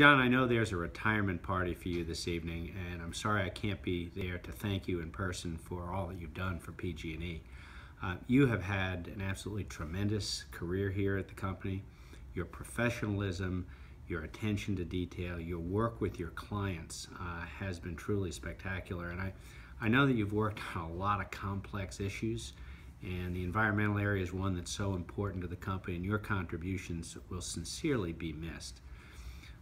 John, I know there's a retirement party for you this evening, and I'm sorry I can't be there to thank you in person for all that you've done for PG&E. Uh, you have had an absolutely tremendous career here at the company. Your professionalism, your attention to detail, your work with your clients uh, has been truly spectacular. And I, I know that you've worked on a lot of complex issues, and the environmental area is one that's so important to the company, and your contributions will sincerely be missed.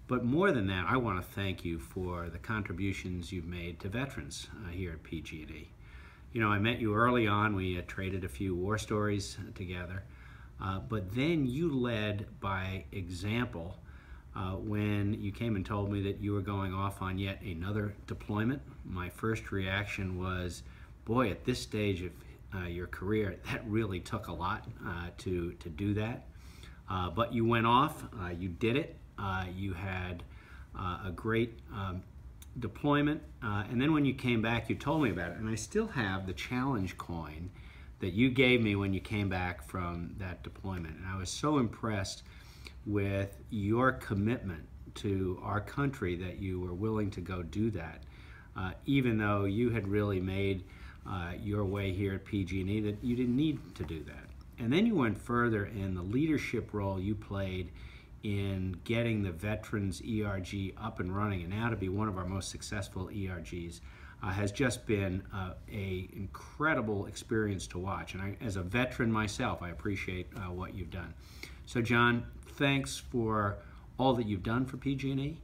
But more than that, I want to thank you for the contributions you've made to veterans uh, here at PG&E. You know, I met you early on. We uh, traded a few war stories together. Uh, but then you led by example uh, when you came and told me that you were going off on yet another deployment. My first reaction was, boy, at this stage of uh, your career, that really took a lot uh, to, to do that. but you went off, you did it, uh, you had uh, a great um, deployment, uh, and then when you came back, you told me about it. And I still have the challenge coin that you gave me when you came back from that deployment. And I was so impressed with your commitment to our country that you were willing to go do that, uh, even though you had really made uh, your way here at PG&E that you didn't need to do that. And then you went further in the leadership role you played in getting the veterans ERG up and running and now to be one of our most successful ERGs uh, has just been uh, a incredible experience to watch. And I, as a veteran myself, I appreciate uh, what you've done. So John, thanks for all that you've done for PG&E.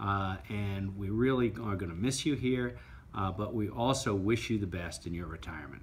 Uh, and we really are going to miss you here, uh, but we also wish you the best in your retirement.